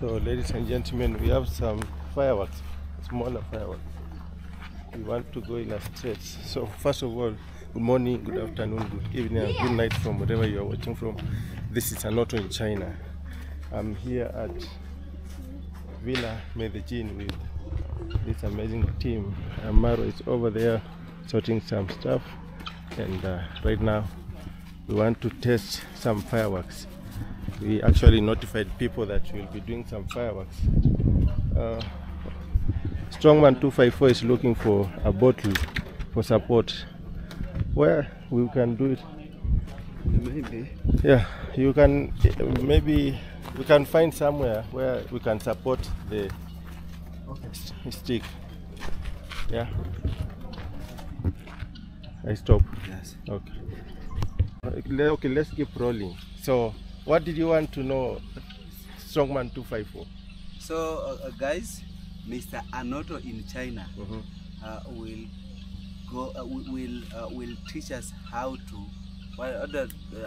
So, ladies and gentlemen, we have some fireworks, smaller fireworks. We want to go illustrate. So, first of all, good morning, good afternoon, good evening, and good night from wherever you are watching from. This is Anoto in China. I'm here at Villa Medellin with this amazing team. Amaro is over there sorting some stuff, and uh, right now we want to test some fireworks. We actually notified people that we'll be doing some fireworks. Uh, Strongman 254 is looking for a bottle for support. Where we can do it? Maybe. Yeah, you can maybe we can find somewhere where we can support the s- stick. Yeah. I stop. Yes. Okay. Okay, Okay, let's keep rolling. So, what did you want to know, Strongman 254? So, uh, uh, guys, Mr. Anoto in China Mhm. uh, will go. Uh, will uh, will teach us how to uh,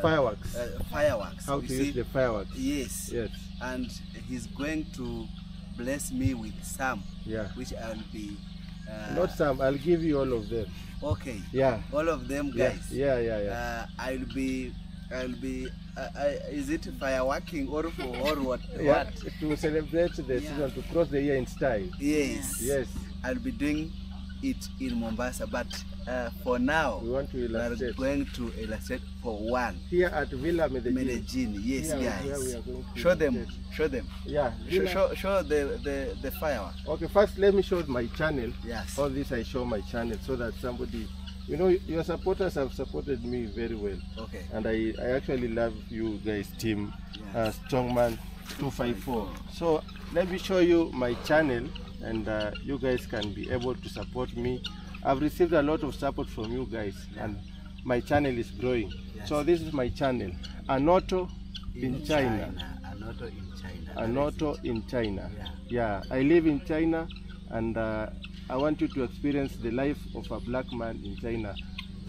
Fireworks. Uh, fireworks. How to see? use the fireworks? Yes. Yes. And he's going to bless me with some, Yeah. which I'll be. Uh, Not some. I'll give you all of them. okay. Yeah. All of them, Yeah. guys. Yeah. Yeah. Yeah. Uh, I'll be. I'll be. Uh, I, is it fireworking or for or what? yeah. What? To celebrate the Yeah. season, to cross the year in style. Yes. Yes. I'll be doing it in Mombasa, but uh, for now, We want to we are going to illustrate for one. here at Villa Medellin. Medellin, yes, Here is where we guys. are going to Show them, illustrate. show them. Yeah. Show, show, show the, the, the firework. Okay, first let me show my channel. Yes. All this I show my channel so that somebody, you know, your supporters have supported me very well, Okay. and I, I actually love you guys, team uh, Yes. Strongman 254. So let me show you my channel, and uh, you guys can be able to support me. I've received a lot of support from you guys, and my channel is growing. Yes. So this is my channel, Anoto in, China. Anoto in China. Anoto in China. Yeah. Yeah, I live in China and uh, I want you to experience the life of a black man in China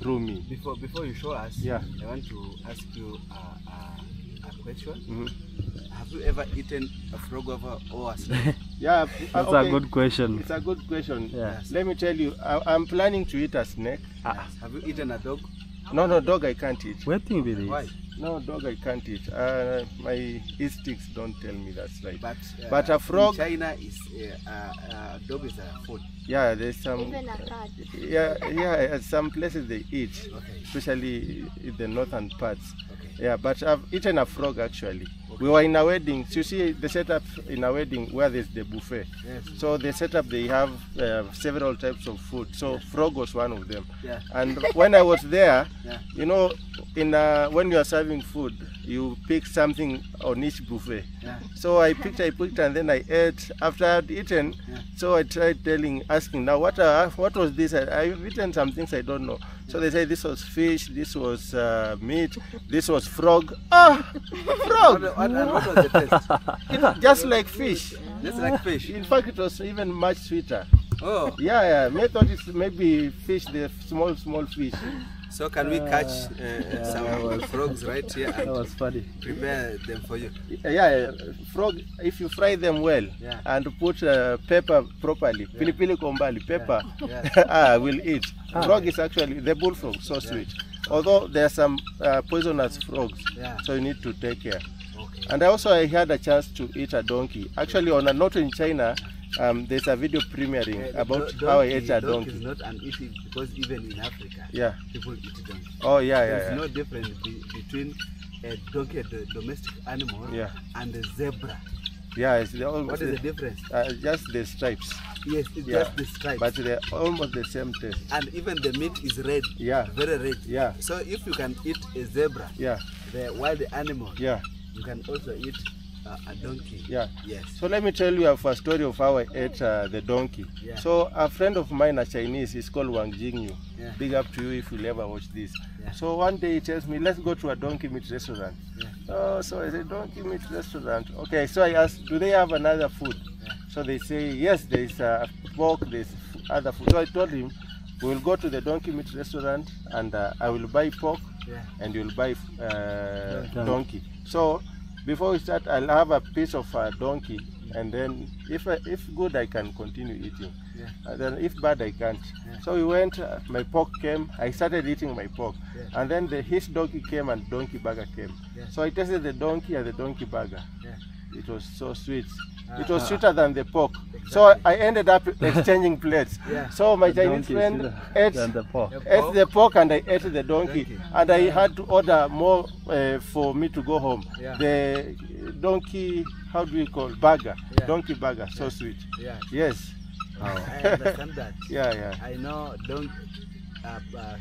through me. Before before you show us, Yeah. I want to ask you uh, uh, a question. Mhm. Have you ever eaten a frog over or a snake? Yeah, That's okay, a good question. It's a good question. Yeah. Let me tell you, I, I'm planning to eat a snake. Ah, Yes. Have you eaten a dog? No, no, dog I can't eat. waiting with this. Why? No, dog I can't eat. Uh, my instincts don't tell me that's right. But uh, But a frog- in China is uh, uh, uh, dog is a food. Yeah, there's some. Even a cat. Yeah, yeah. Some places they eat, Okay. especially in the northern parts. Okay. Yeah, but I've eaten a frog actually. We were in a wedding. So you see the setup in a wedding where there's the buffet. Yes. So the setup they have uh, several types of food. So frog was one of them. Yeah. And when I was there, Yeah. you know, in uh, when you are serving food, you pick something on each buffet. Yeah. So I picked, I picked, and then I ate. After I'd eaten, Yeah. so I tried telling, asking, now what, uh, what was this? I, I've eaten some things I don't know. So they say this was fish, this was uh, meat, this was frog. Ah, frog! What, what, was the taste? Just like fish. Just like fish. In fact, it was even much sweeter. Oh, Yeah, yeah. May thought it's maybe fish, the small, small fish. So can we catch uh, some frogs right here That and was funny. prepare them for you? Yeah, yeah, frog. If you fry them well Yeah. and put uh, pepper properly, pilipili kombali, pepper, Yeah. ah, will eat. Frog is actually the bullfrog, so sweet. Although there are some uh, poisonous frogs, Yeah. so you need to take care. Okay. And also, I had a chance to eat a donkey. Actually, on Anoto in China, um, there's a video premiering Uh, about do- how I ate a donkey donkey. is not an issue because even in Africa, Yeah. people eat donkey. Oh yeah, yeah, There's yeah. no difference be- between a donkey, the domestic animal, Yeah. and a zebra. Yeah, it's the, almost What is the the, difference? uh, just the stripes, Yes, it's Yeah. just the stripes. but they're almost the same taste. and even the meat is red. Yeah. Very red. Yeah. So if you can eat a zebra, Yeah, the wild animal, yeah, you can also eat uh, a donkey. yeah. Yes. So let me tell you a story of how I ate uh, the donkey. Yeah. So a friend of mine, a Chinese, is called Wang Jingyu. Yeah. Big up to you if you'll ever watch this. Yeah. So one day he tells me, let's go to a donkey meat restaurant. Yeah. Oh, so I said, donkey meat restaurant. Okay, so I asked, do they have another food? Yeah. So they say, yes, there is uh, pork, there's other food. So I told him, we will go to the donkey meat restaurant and uh, I will buy pork Yeah. and you'll buy uh, Donkey. donkey. So before we start, I'll have a piece of uh, donkey and then if I, if good I can continue eating, Yeah. and then if bad I can't. Yeah. So we went. Uh, my pork came. I started eating my pork, Yeah. and then the his donkey came and donkey burger came. So I tasted the donkey and the donkey burger. It was so sweet. It Ah. was sweeter than the pork. So I ended up exchanging plates. Yeah. So my The Chinese friend ate the pork. ate the pork and I ate the donkey, Donkey. and I had to order more uh, for me to go home. Yeah. The donkey, how do we call burger? Yeah. Donkey burger, so sweet. Yeah. Yes. I understand that. Yeah, yeah. I know don't uh, uh,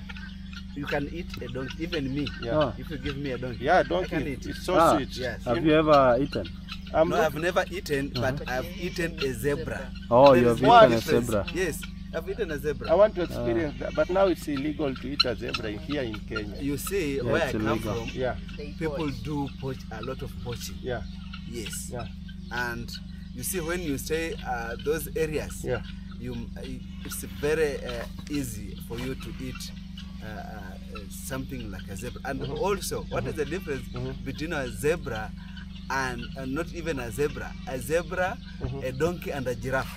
you can eat a donkey, even me. Yeah. Oh. If you give me a donkey. Yeah, I can donkey. eat. It's so Ah, sweet. Yes. Have you ever eaten? I'm no, I've never eaten, but I've eaten a zebra. Oh, you have no eaten a zebra. Yes, I've eaten a zebra. I want to experience that, but now it's illegal to eat a zebra here in Kenya. You see, Yeah, where I come illegal. from, Yeah, people do poach a lot of poaching. yeah, Yes. yeah, And you see, when you stay uh, those areas, yeah. you it's very uh, easy for you to eat uh, uh, something like a zebra. And also, what is the difference Mhm. between a zebra and uh, not even a zebra? A zebra, Mhm. a donkey, and a giraffe.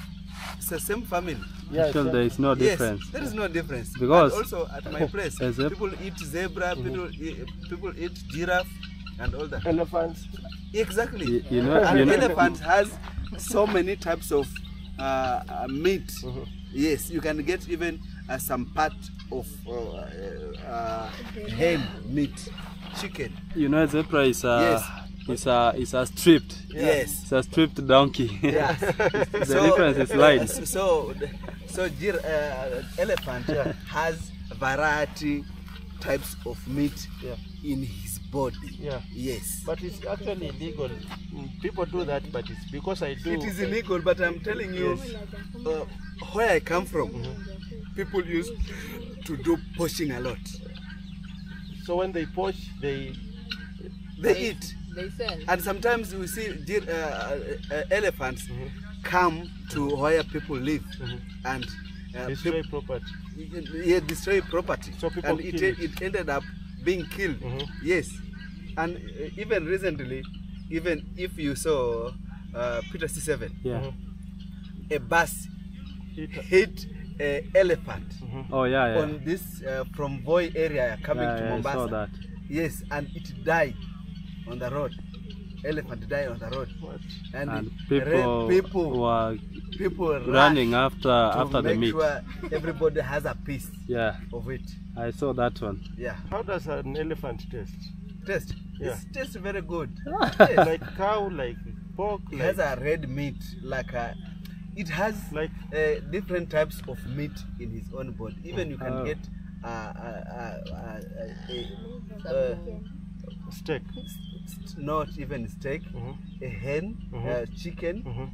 It's the same family. Yeah, Still, it's- there is no difference. Yes, difference. there is no difference. Because- and also at my place, people eat zebra, people eat, people eat giraffe, and all that. elephants. Exactly. You, you know, An you know, elephant has so many types of uh, uh, meat. Mhm. Yes, you can get even uh, some part of uh, uh, uh, meat, chicken. you know, zebra is a, Yes. is a, is a stripped, Yes. it's a stripped donkey. Yeah. the difference is light. So, so, so gir- uh, elephant has variety types of meat Yeah. in his body. Yeah. Yes. But it's actually illegal. Mm, People do that, but it's because I do. It is illegal, but I'm telling you, uh, where I come from, people used to do poaching a lot. So when they poach, they They eat, They sell. and sometimes we see gir- uh, uh, elephants Mhm. come to where people live Mhm. and uh, destroy property. yeah, destroy property. So people and it, kill it. it ended up being killed. Mhm. Yes, and uh, even recently, even if you saw uh, Peter C7, Yeah. Mhm. a bus Hit- hit an elephant. Mhm. Oh, yeah, yeah. on this uh, from Voi area coming yeah, to yeah, I Mombasa. saw that. Yes, and it died on the road. Elephant died on the road, What? and, And people, people, were people running after to after the meat. sure everybody has a piece Yeah, of it. I saw that one. Yeah, How does an elephant taste? Taste. Yeah. It tastes very good. yes. Like cow, like pork, It like, has a red meat, like a. It has like uh, different types of meat in his own body. Even you can Oh. get a, uh, uh, uh, uh, uh, steak. st- not even steak, Mhm. a hen, Mhm. uh, chicken. Mhm.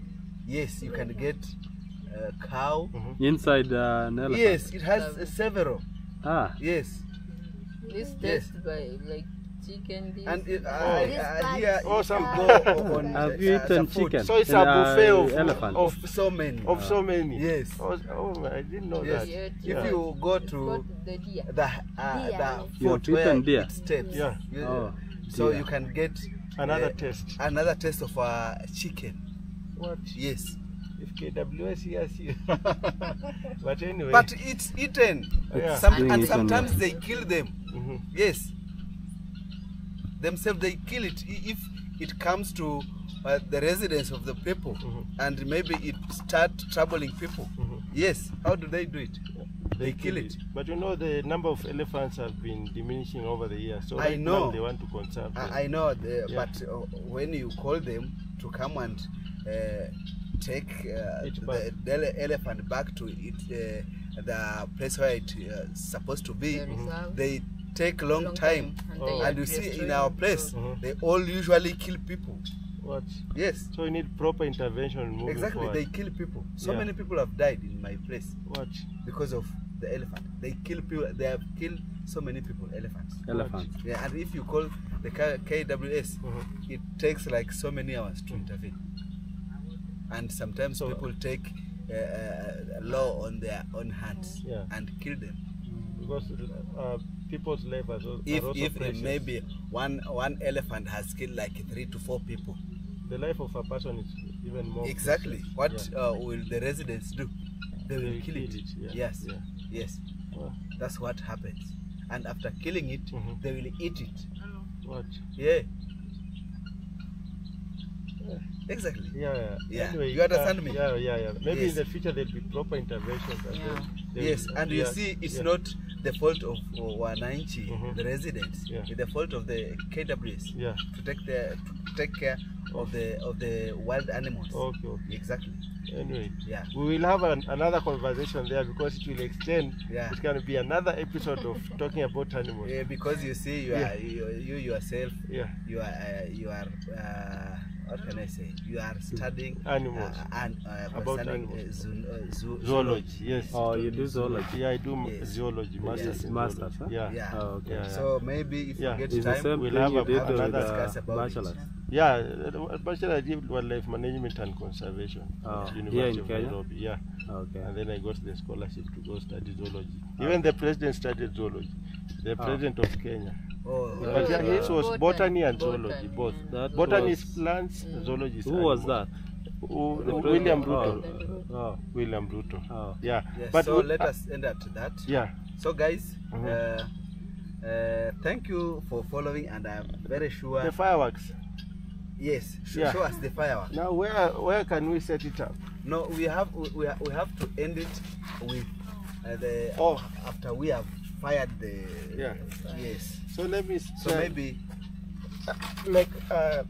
Yes, you can get uh, cow. Mhm. Inside uh, an elephant. Yes, it has uh, several. Ah, Yes, This Yes. tastes by like chicken. This. and it, uh, Oh. uh, here if some- you go on have you eaten chicken? So it's a buffet of elephant. of of so many. of so many. Yes. Oh, oh I didn't know Yes. that. Yeah, If Yeah. you go to the deer. the uh, Deer. the You food where deer? it steps, Yeah. you- Oh, so deer. you can get Another uh, taste. another taste of uh, chicken. What? Yes, If KWS hears you. but anyway. but it's eaten. Yeah. Some, and sometimes they kill them. Mhm. Yes. Themselves they kill it if it comes to uh, the residence of the people Mhm. and maybe it start troubling people. Mhm. Yes. How do they do it? They kill it. But you know the number of elephants have been diminishing over the years. So I right now know. they want to conserve them. I, I know, the, Yeah. but uh, when you call them to come and uh, take uh, the, the ele- elephant back to it, uh, the place where it's uh, supposed to be, The reserve. they take a long, Long time. time, and Oh. And you see, in our place, road. Mhm. they all usually kill people. What? Yes, So you need proper intervention exactly. forward. They kill people. So Yeah. many people have died in my place What? because of the elephant. They kill people. They have killed so many people. Elephants. elephant. Yeah, and if you call the K- KWS, Mhm. it takes like so many hours to intervene. And sometimes So- people take uh, uh, law on their own hands Yeah. and kill them. Because uh, people's life are also, If also if precious. maybe one one elephant has killed like three to four people, the life of a person is even more. Exactly. precious. What Yeah. uh, will the residents do? They will They kill it. yeah, Yes. Yeah. Yes. Wow. That's what happens. And after killing it, Mhm. they will eat it. What? Yeah. Exactly. Yeah, yeah. Yeah. Anyway, You understand uh, me? Yeah, yeah, yeah. Maybe Yes. in the future there'll be proper intervention. Yeah. Yes, will- and you see, it's yeah. not the fault of Wananchi, Mhm. the residents. Yeah. It's the fault of the KWS Yeah. to take the to take care of the of the wild animals. Okay, okay. Exactly. Anyway, Yeah. we will have an, another conversation there because it will extend. Yeah. It's going to be another episode of talking about animals. Yeah, because you see, you Yeah. are you, you yourself, Yeah. you are uh, you are uh, what can I say? You are studying Animals. uh, and uh, About concerning uh, animals. zoo, uh, zoo, Zoology, yes. Oh, you do zoology. Yeah, I do Yes. zoology, masters Yes. Masters, huh? Yeah. Yeah. Oh, okay. Yeah. So maybe if Yeah. you get It's the time, same We'll thing have you a- did with another discuss uh, about it. Yeah, uh, bachelor I did wildlife management and conservation Oh, at here University in of Kenya? Nairobi. Yeah, Okay. and then I got the scholarship to go study zoology. Even the president studied zoology. The Ah. president of Kenya. oh, But yeah, his was Botany. botany and Botany, zoology, both. yeah. That Botany was- is plants, zoology is Who was that? Who- The William president? Ruto. Oh. William Ruto. Oh. Yeah, yeah, but so we- let us end at that. Yeah, So guys, Mhm. uh, uh, thank you for following, and I'm very sure. the fireworks. yes, sh- Yeah. show us the firework. Now, where where can we set it up? No, we have we, we we have to end it with uh, the Oh. after we have fired the Yeah. yes. So let me So try- maybe make. Uh,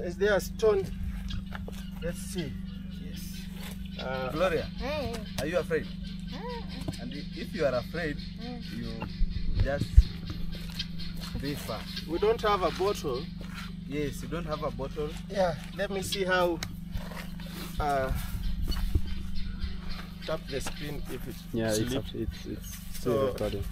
is there a stone? Let's see. yes. Uh, Gloria, are you afraid? And if you are afraid, you just be far. we don't have a bottle. Yes, you don't have a bottle. Yeah, let me see how. Uh, tap the screen if it's Yeah, it's, sleep. it's, it's So- recording.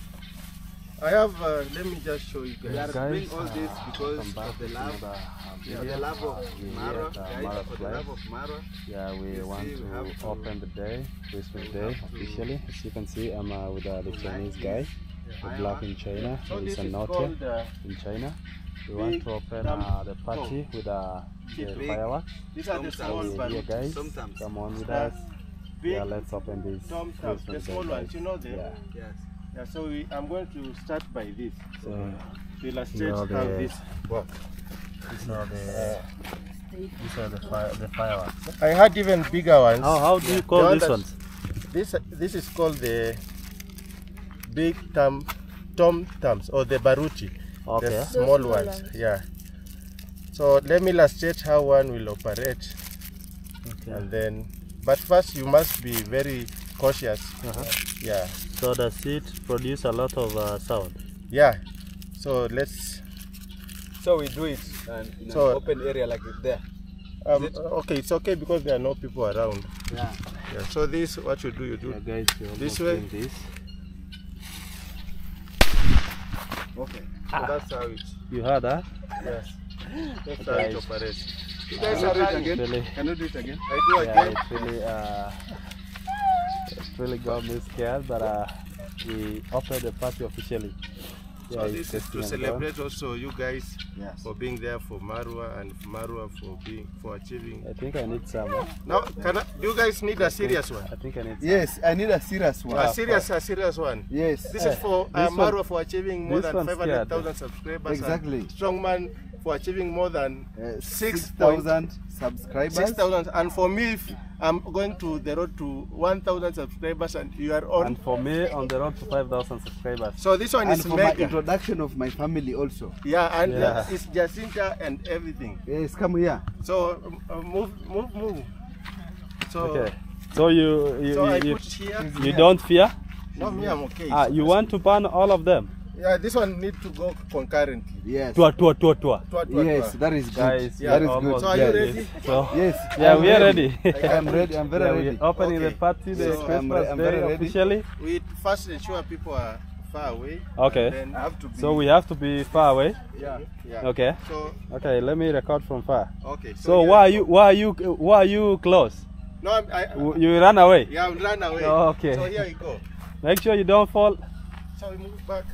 I have. Uh, let me just show you guys. We guys. are doing all this uh, because of the love, another, uh, yeah, the love of Marwa, at, uh, guys, Marwa's for the love of Mara. Yeah, we You want see, we have to to- open the day, Christmas Day have to- officially. As you can see, I'm uh, with uh, the Chinese guy, the firework. black in China. So He's this a is naughty. Uh, in China. We want to open uh, the party with uh, the fireworks. these are the Sometimes. small So ones. here, guys, Sometimes. come on with us. Big Yeah, let's open this Tom Tams, the small ones. guys. You know them. Yeah. Yes. Yeah, so we, I'm going to start by this So to illustrate You know how the- this works. these are the these are the fire the fireworks. I had even bigger ones. How how do you call The these one ones? This this is called the big tom tom tums or the baruchi. Okay. The small ones. Yeah. So let me illustrate how one will operate, Okay. and then. But first, you must be very cautious. Uh-huh. Yeah. So the seed produce a lot of uh, sound? Yeah. So let's. So we do it and in So- an open area like there. Um, it- okay, it's okay because there are no people around. Yeah. Yeah. So this, what you do, you do. Yeah, guys, This way? This. Okay. So that's how it. You heard that? Yes. That's how Guys. it operates. You Can guys you are do it running. again? Really? Can you do it again? I do Yeah, again. it really uh, it really got me scared, but uh, we opened the party officially. So this is to and celebrate also you guys Yes. for being there for Marwa and Marwa for being for achieving. I think I need some. uh, Now, can I, do you guys need a serious one? I think I need. Some. Yes, I need a serious one. A serious, a serious one. Yes. This is for uh, This one- Marwa for achieving more than 500,000 subscribers. Exactly. And Strongman for achieving more than Uh, 6,000 subscribers. 6,000. And for me, if I'm going to the road to 1,000 subscribers and you are on. And for me, on the road to 5,000 subscribers. So this one And is for my introduction of my family also. Yeah, and Yeah. uh, it's Jacinta and everything. Yes, come here. So um, uh, move, move, move. So, Okay. So you you so you, you, you don't fear? No, me, I'm okay. Ah, you want to burn all of them? Yeah, this one need to go concurrently. Yes. Tua tua tua tua. Twa, twa, Yes, twa. that is good. Guys, Yeah, that we is are good. So are you Yes. ready? So Yes. yeah, I'm we are ready. I'm ready. I'm very yeah, ready. we're opening Okay. the party, the So, I'm I'm day ready. officially. We first ensure people are far away. Okay. Then I have to be. So we have to be far away. yeah, yeah. Okay. So Okay, let me record from far. okay. So here why you you why are you why are you close? No, I'm, I, W- You run away. yeah, I'll run away. Okay. So here you go. Make sure you don't fall. So we move back.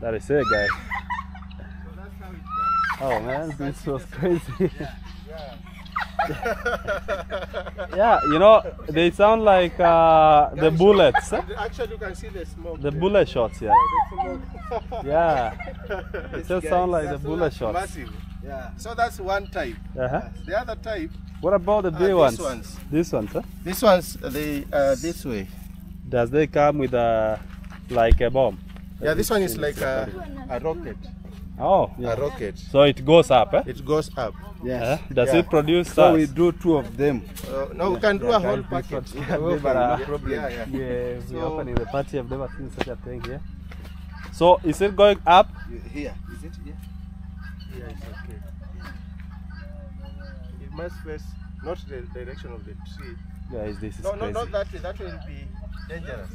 That is it, guys. Oh man, this was crazy. yeah, you know, they sound like uh, the bullets. eh? Actually, you can see the smoke. The there. bullet shots, yeah. Yeah. It just sound like the bullet shots. Massive. Yeah. So that's one type. Uh-huh. The other type, What about the Ah, big these ones? ones. These ones, huh? these ones, they uh, this way. Does they come with a like a bomb? Yeah, this one is like a, a rocket. Oh, A rocket. so it goes up, eh? It goes up. Yes. Huh? Does Yeah. it produce So we do two of them. Uh, no, we can do a whole packet. Yeah, but, uh, Yeah, yeah. Yeah, we So- open in the party. I've never seen such a thing here. So is it going up? Here, is it? Yeah. Yeah, it's okay. It must face not the direction of the tree. Guys, this is No, no, crazy. not that way. That will be dangerous.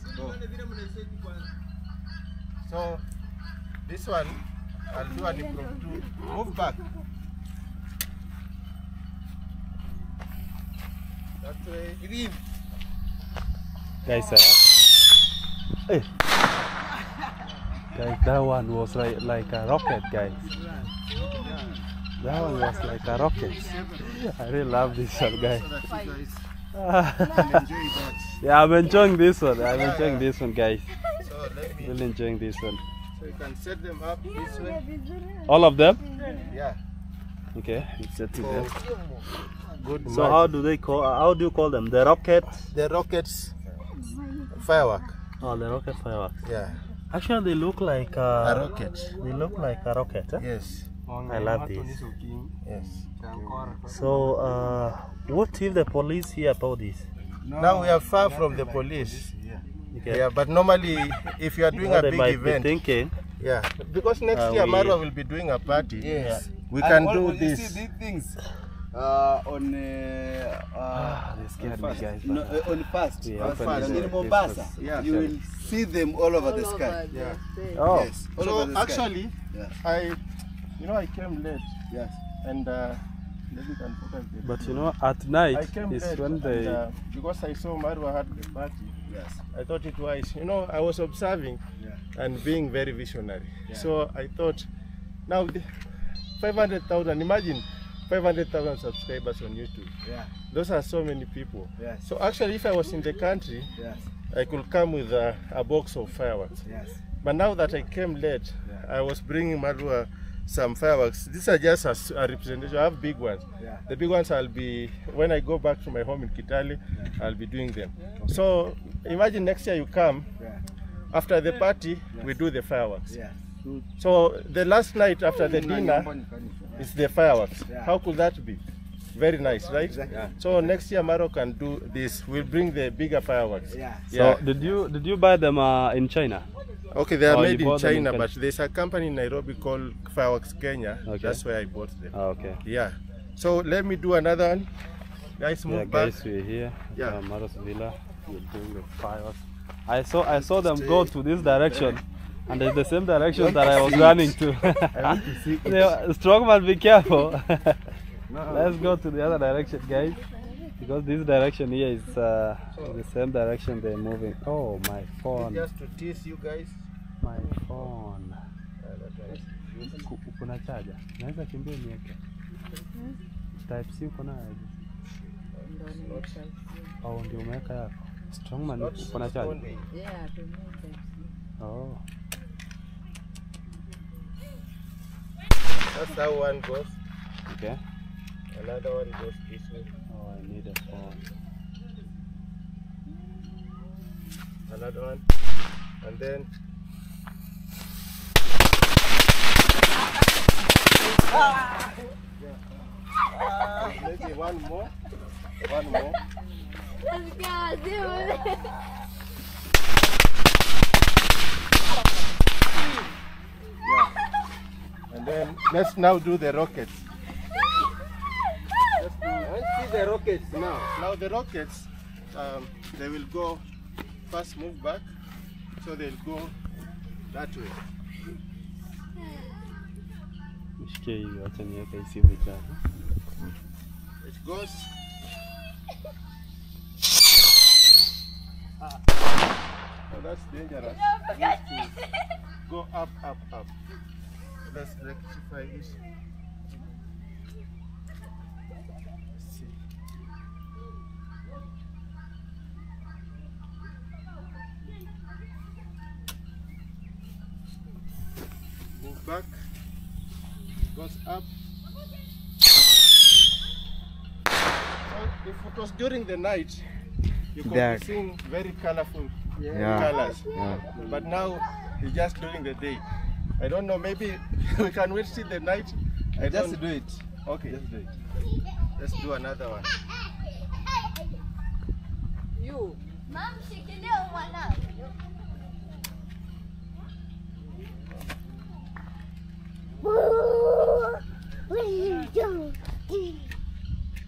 So this one, I'll do an improv to move back. That way. Green. Guys, uh, hey. guys, that one was like, like a rocket, guys. That one was like a rocket. I really love this one, guys. So that you guys can enjoy that. yeah, I'm enjoying this one. I'm enjoying this one, guys. So let me. Really enjoying this one. So you can set them up this way. All of them? Yeah. Okay, it's setting So them. good. So how do they call? How do you call them? The rocket? the rockets firework? Oh, the rocket fireworks. Yeah. Actually, they look like A uh, rocket. they look like a rocket. Huh? Yes. I love this. Yes. So, uh, what if the police hear about this? Now we are far from the police. Okay. Yeah, but normally if you are doing What a big event, thinking. yeah, because next Uh, year we- Marwa will be doing a party. Yes. We And can all- do you this. see these things uh, on uh, uh, Ah, they scared me, first. guys, No, uh, on fast. We On opened fast. this In. Mombasa, Yeah. you will see them all over the sky. over the Yeah. state. Oh, Yes, all So over the actually, Yeah. I, you know, I came late Yes. and uh, let me can there. but you know, at night is late when and, they. uh, because I saw Marwa had the party. Yes. I thought it wise. You know, I was observing Yeah. and being very visionary. So I thought, now the 500,000, imagine 500,000 subscribers on YouTube. Yeah. Those are so many people. Yes. So actually, if I was in the country, Yes. I could come with a, a box of fireworks. Yes. But now that I came late, I was bringing Marwa some fireworks. These are just a representation. I have big ones. Yeah. The big ones I'll be, when I go back to my home in Kitale, I'll be doing them. So imagine next year you come, Yeah. after the party, we do the fireworks. Yeah. So the last night after the dinner is the fireworks. Yeah. How could that be? Very nice, right? Exactly. Yeah. So next year Marwa can do this. We'll bring the bigger fireworks. Yeah. So did you did you buy them uh, in China? Okay, they are Oh, made in bought them in China, but there's a company in Nairobi called Fireworks Kenya. Okay. That's where I bought them. Oh, okay. Yeah. So let me do another one. Guys, move Yeah, back. guys, we're here. Yeah. Uh, Marwa's Villa. We're doing the fireworks. I saw I saw them go to this direction, and it's the same direction that I was running to. They- Strongman, be careful. Let's go to the other direction, guys, because this direction here is uh, the same direction they're moving. Oh, my phone, Just to tease you guys. my phone. Kuna charger? Naweza kimbia niweke. Type C uko nayo? Ndo nimesha- au ndio umeweka yako? Strongman uko na charger? Only. Yeah, tumeweka. Oh. That's how one goes. Okay. Another one goes this way. Oh, I need a phone. Another one. And then maybe one more. One more. And then let's now do the rockets. Let's do, let's see the rockets now. Now the rockets, um, they will go first move back, so they'll go that way. Nishikie hiyo, acha niweke hii simu. It goes. oh, that's dangerous. No, go up, up, up. Let's electrify it. Move back, goes up. If it was during the night, you could That- be seeing very colorful Yeah. colors. Yeah. But now it's just during the day. I don't know, maybe we can wait till the night. I Just don't do it. Okay. Just do it. Let's do another one. You. Mom, shikilia mwanangu.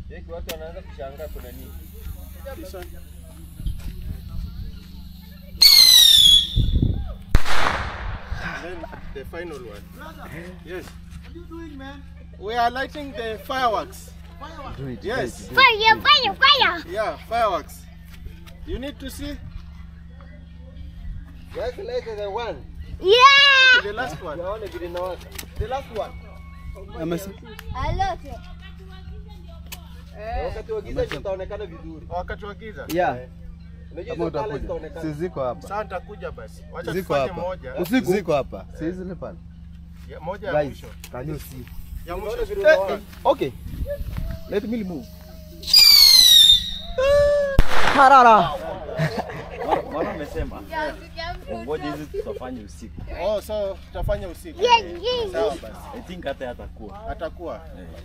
Yeki watu wanaanza kushangaa kuna nini? This one. Then the final one. Yes. What are you doing, man? We are lighting the fireworks. Do it. Yes. Fire, fire, fire. Yeah, fireworks. You need to see Just like the one. Yeah. the last one. Naona vile inawaka. The last one. Alote. Wakati wa giza itaonekana vizuri. Wakati wa giza. Yeah. Unajua Kama utakuja. Si ziko hapa. Sasa nitakuja basi. Wacha Ziko tufanye hapa. moja. Usiku. Ziko hapa. Si zile pale. Ya, moja ya mwisho. can you see? Ya mwisho. Eh, eh, Okay. Let me move. Mbona umesema Ya, ngoja hizi tutafanya usiku? Oh, so tutafanya usiku. Sawa basi. I think hata atakuwa. Atakuwa.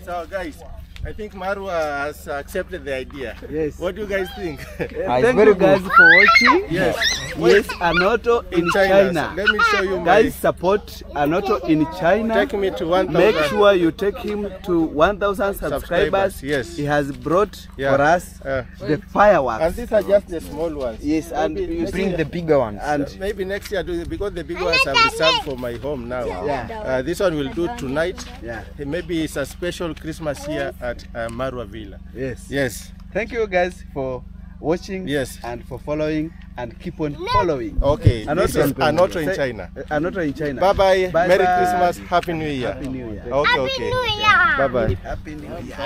Sawa guys. I think Marwa has accepted the idea. Yes. What do you guys think? Thank you guys for watching. yes. Yes, Anoto in China. Let me show you my Guys, support Anoto in China. Take me to 1000. Make sure you take him to 1,000 subscribers. Subscribers, yes. He has brought Yeah. for us Uh, the fireworks. and these are just the small ones. yes, and Maybe you bring year- the bigger ones. And maybe next year, do- because the big ones are reserved for my home now. Yeah. Uh, this one will do tonight. Yeah. Maybe it's a special Christmas here at uh, Marwa Villa. Yes. Yes. Thank you guys for watching. Yes. And for following and keep on following. Okay. And this also- is Anoto in Say- China. Uh, Anoto in China. Bye bye. Bye Merry bye. Christmas. Happy New Year. Happy New Year. Okay, Happy okay. New Year. Bye bye. Happy New Year.